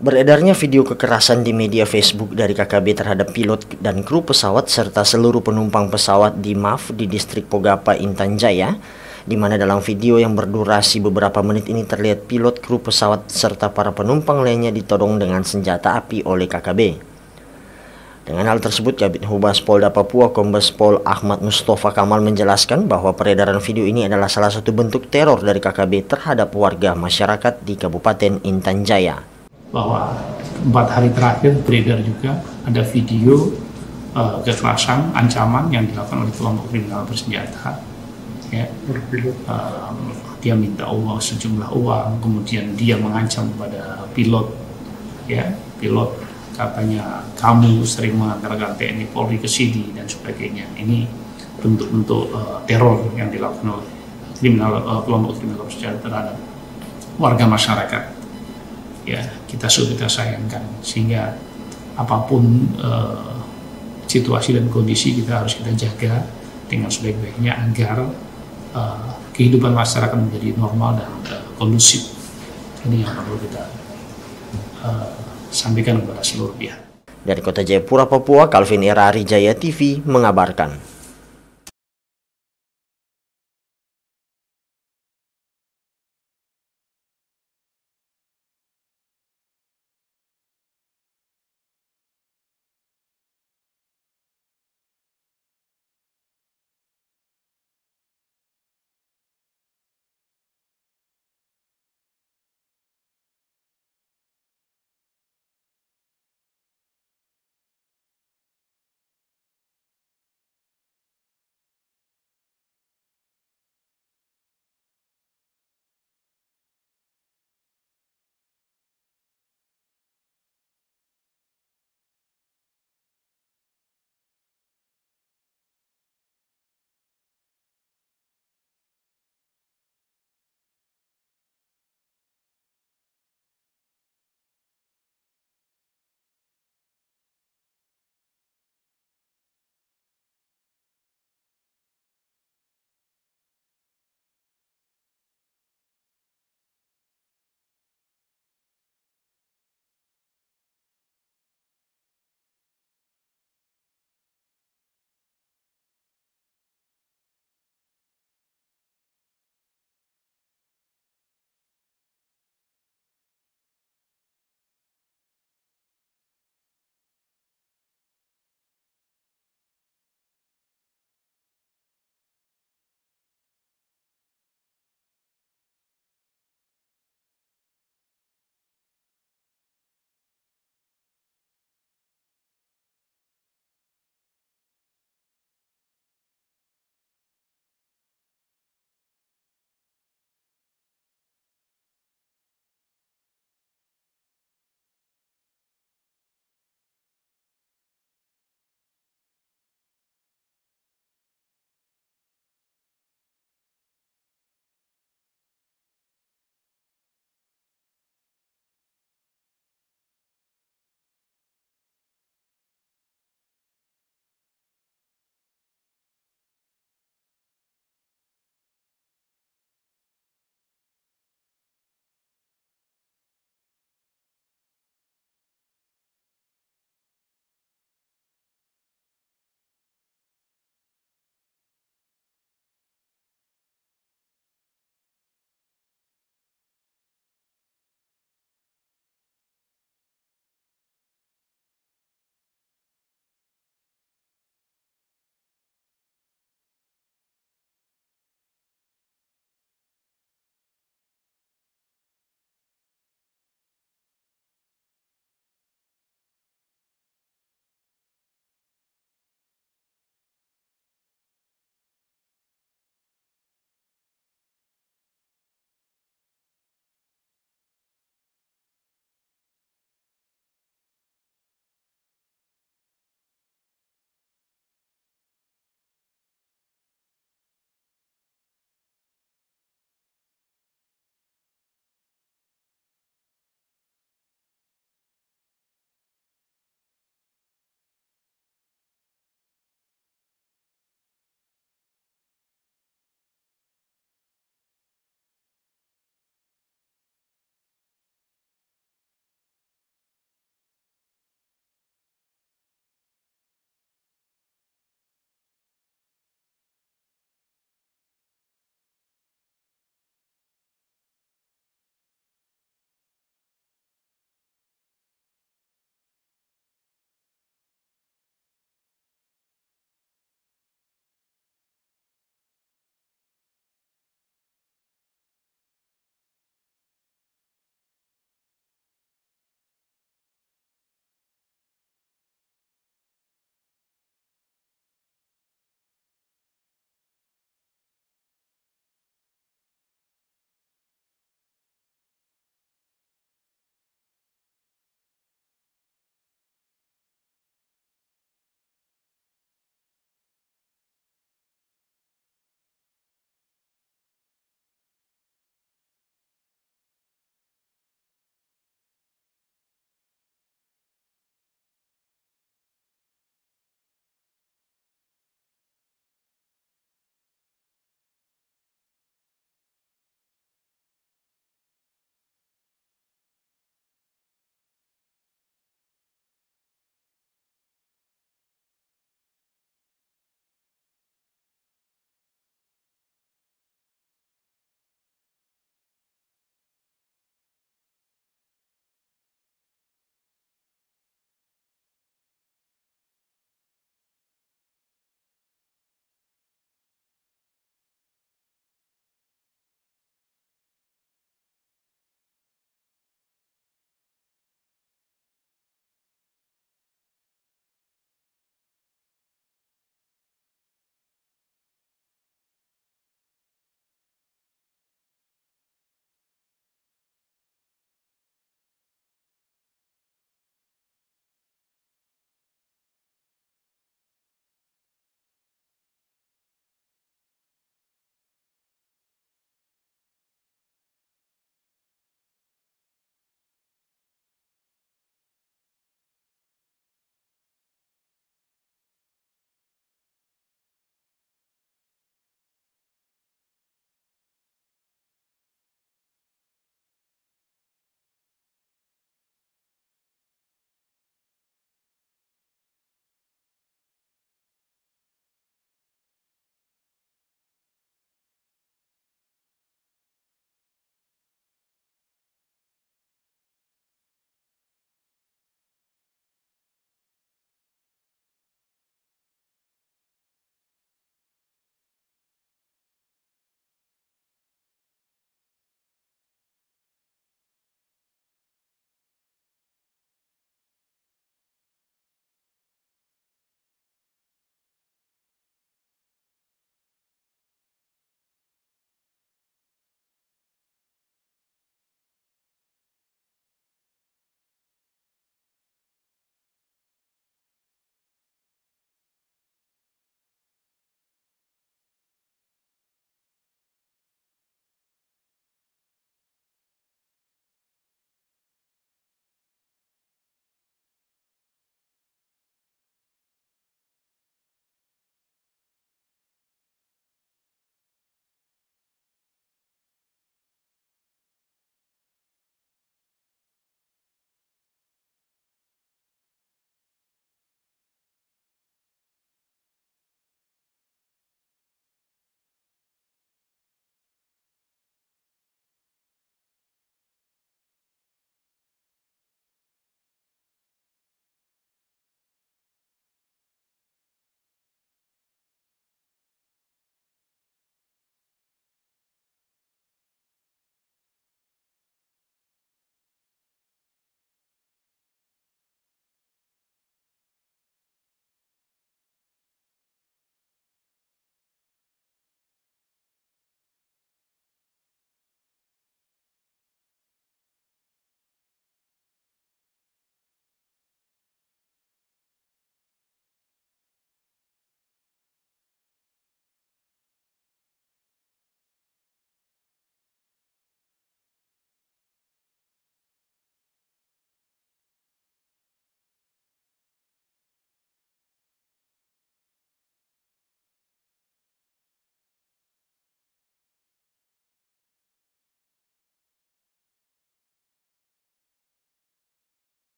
Beredarnya video kekerasan di media Facebook dari KKB terhadap pilot dan kru pesawat serta seluruh penumpang pesawat di MAF di distrik Pogapa Intan Jaya, di mana dalam video yang berdurasi beberapa menit ini terlihat pilot kru pesawat serta para penumpang lainnya ditodong dengan senjata api oleh KKB. Dengan hal tersebut, Kabit Humas Polda Papua Kombes Pol Ahmad Mustafa Kamal menjelaskan bahwa peredaran video ini adalah salah satu bentuk teror dari KKB terhadap warga masyarakat di Kabupaten Intan Jaya bahwa empat hari terakhir beredar juga ada video uh, kekerasan, ancaman yang dilakukan oleh kelompok kriminal bersenjata. Ya, uh, dia minta uang sejumlah uang, kemudian dia mengancam kepada pilot, ya pilot katanya kamu sering mengantarkan TNI Polri ke sini dan sebagainya. Ini bentuk-bentuk uh, teror yang dilakukan oleh kriminal uh, kelompok kriminal bersenjata terhadap warga masyarakat ya kita sudah kita sayangkan sehingga apa pun uh, situasi dan kondisi kita harus kita jaga dengan sebaik-baiknya agar uh, kehidupan masyarakat menjadi normal dan uh, kondusif ini yang perlu kita uh, sampaikan kepada seluruh pihak. Dari Kota Jayapura, Papua, Calvin Erari Jaya TV mengabarkan.